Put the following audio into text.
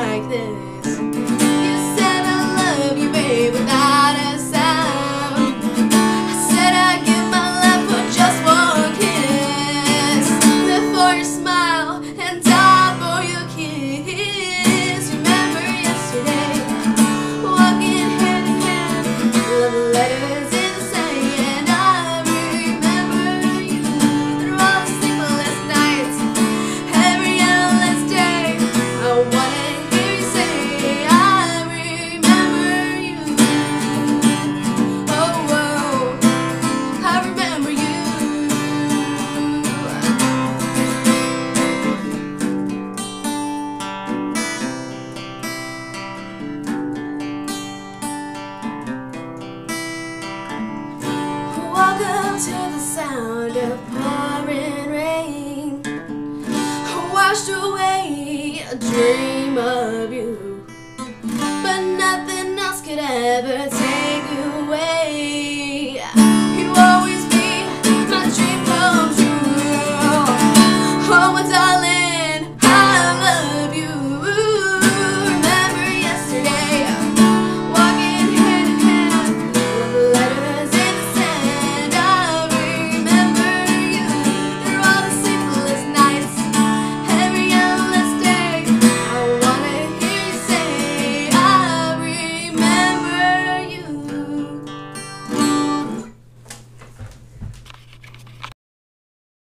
like this. You said I love you, babe, without a sound. I said I'd give my life for just one kiss. Before you smile and dream of you,